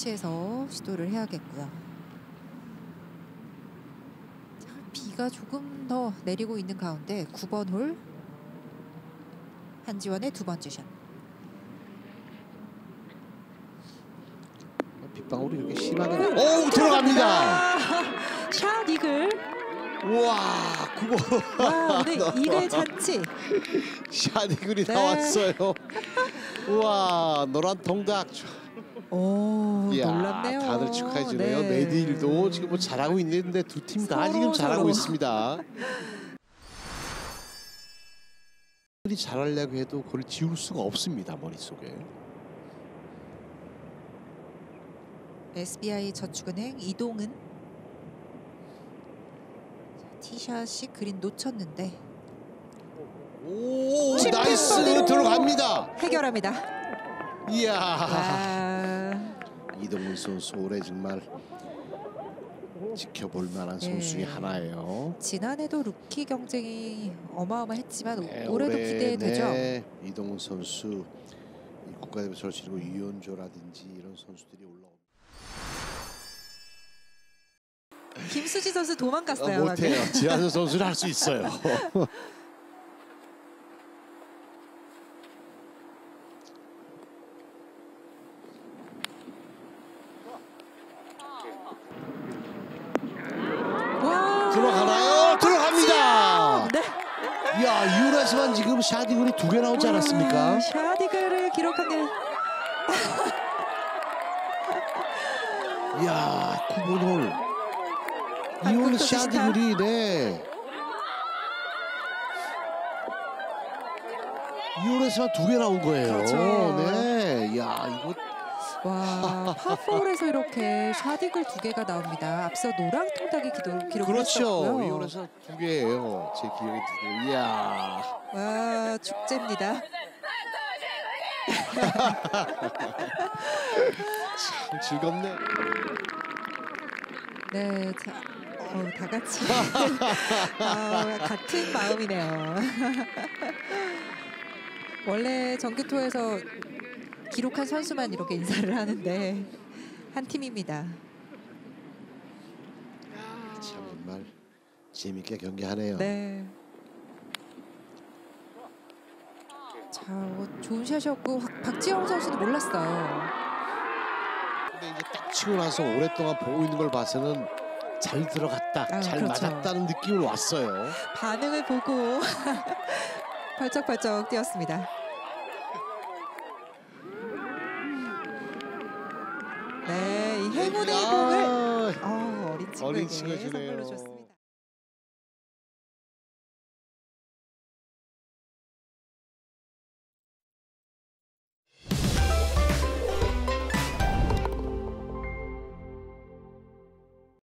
위치에서 시도를 해야겠고요. 자, 비가 조금 더 내리고 있는 가운데 9번 홀 한지원의 두 번째 샷. 빗방울이 이렇게 심하게 오 들어갑니다. 아, 샷 이글. 우와 그거 와 오늘 이글 잔치. 샤디글이 네. 나왔어요. 우와 노란 통닭. 오 이야, 놀랍네요. 다들 축하해 주네요. 네. 메디일도 지금 뭐 잘하고 있는데 두 팀다 서로, 지금 잘하고 서로. 있습니다. 이 잘하려고 해도 그걸 지울 수가 없습니다 머릿속에. SBI 저축은행 이동은 자, 티샷이 그린 놓쳤는데 오칩 nice. 들어갑니다. 해결합니다. 이야 와, 이동훈 선수 올해 정말 지켜볼 만한 네. 선수 중에 하나예요. 지난해도 루키 경쟁이 어마어마했지만 네, 올해도 올해, 기대되죠. 네, 이동훈 선수 이 국가대표 치르고 이현조라든지 이런 선수들이 올라옵니다. 김수지 선수 도망갔어요. 아, 못해요. 지하수 선수는 할 수 있어요. 들어가나요? 들어갑니다. 네. 야 이혼에서만 지금 샤디글이 두 개 나오지 않았습니까? 와, 샤디글을 기록하는 이야 9번 홀. 비슷한. 샤디글이 네. 이혼에서만 두개 나온 거예요. 그렇죠. 네. 야 이거 와 파4에서 이렇게 샤디글 두 개가 나옵니다. 앞서 노랑 통닭이 기록을 그렇죠. 이혼에서 두 개예요. 제 기억에 두 개. 이야. 와 축제입니다. 참 즐겁네. 네, 자, 어, 다 같이 어, 같은 마음이네요. 원래 정규토에서 기록한 선수만 이렇게 인사를 하는데 한 팀입니다. 참 정말 재밌게 경기하네요. 네. 자, 어, 좋은 샷이었고 박- 박지영 선수는 몰랐어요. 근데 이제 딱 치고 나서 오랫동안 보고 있는 걸 봐서는 잘 들어갔다, 아, 잘 그렇죠. 맞았다는 느낌을 왔어요. 반응을 보고 벌쩍벌쩍 뛰었습니다. 네, 이 행운의 공을 아, 어, 어린 친구에게 어린. 선물로 줬습니다.